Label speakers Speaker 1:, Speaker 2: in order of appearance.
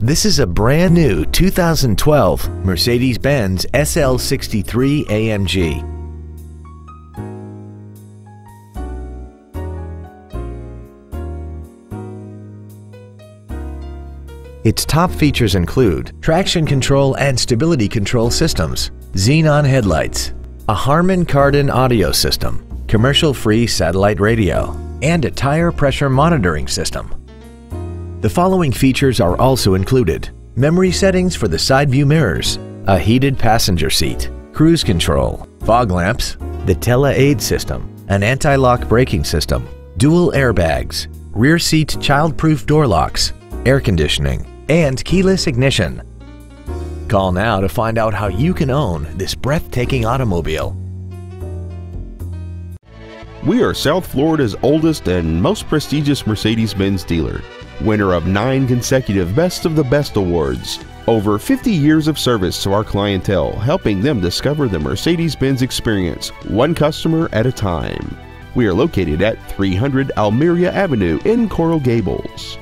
Speaker 1: This is a brand new 2012 Mercedes-Benz SL63 AMG. Its top features include traction control and stability control systems, xenon headlights, a Harman Kardon audio system, commercial-free satellite radio, and a tire pressure monitoring system. The following features are also included. Memory settings for the side view mirrors, a heated passenger seat, cruise control, fog lamps, the Tele-Aid system, an anti-lock braking system, dual airbags, rear seat child-proof door locks, air conditioning, and keyless ignition. Call now to find out how you can own this breathtaking automobile.
Speaker 2: We are South Florida's oldest and most prestigious Mercedes Benz dealer, winner of nine consecutive Best of the Best awards. Over 50 years of service to our clientele, helping them discover the Mercedes Benz experience, one customer at a time. We are located at 300 Almeria Avenue in Coral Gables.